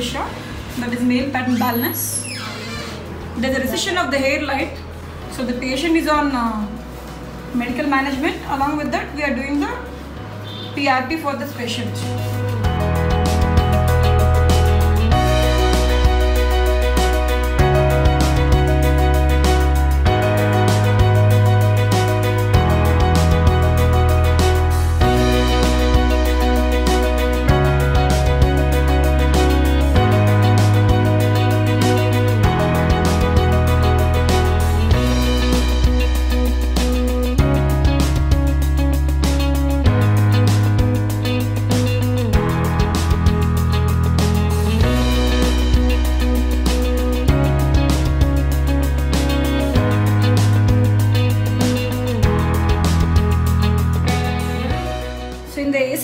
that is male pattern baldness. There's a recession of the hairline. So the patient is on uh, medical management. Along with that, we are doing the PRP for this patient.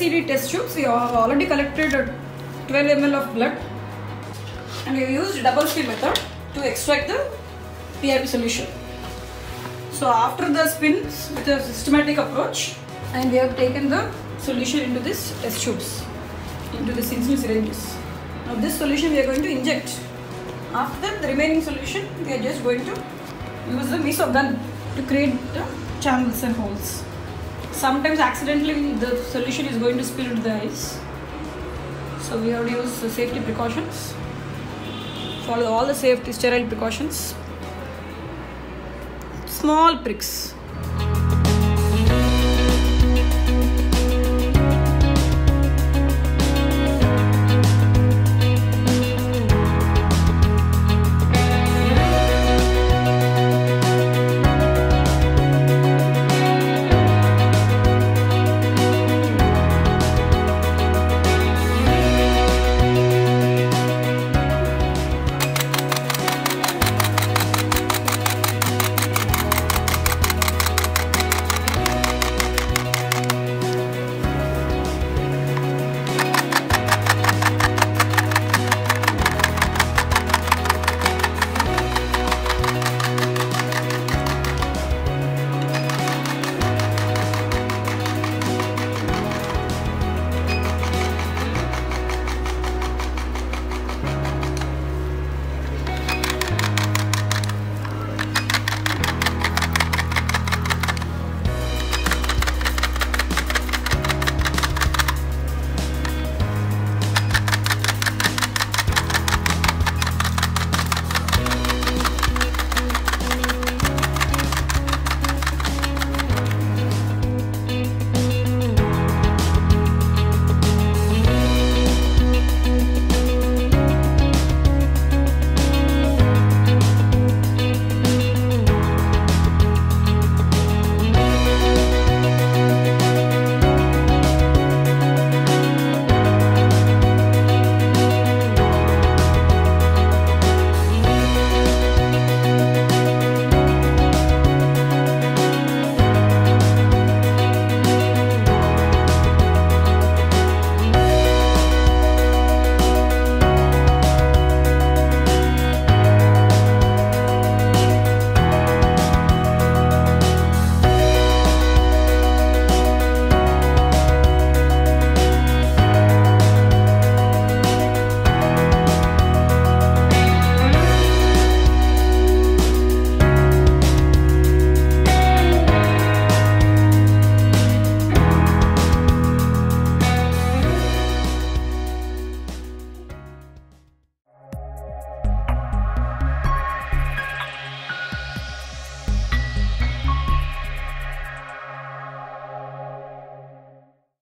The test tubes, we have already collected uh, 12 ml of blood and we have used double spin method to extract the PRP solution. So after the spins with a systematic approach and we have taken the solution into this test tubes, into the insulin syringes. Now this solution we are going to inject. After that the remaining solution we are just going to use the meso gun to create the channels and holes sometimes accidentally the solution is going to spill into the ice. So we have to use the safety precautions. Follow all the safety sterile precautions. Small pricks